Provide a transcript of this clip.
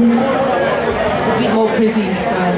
It's a bit more prissy. Uh,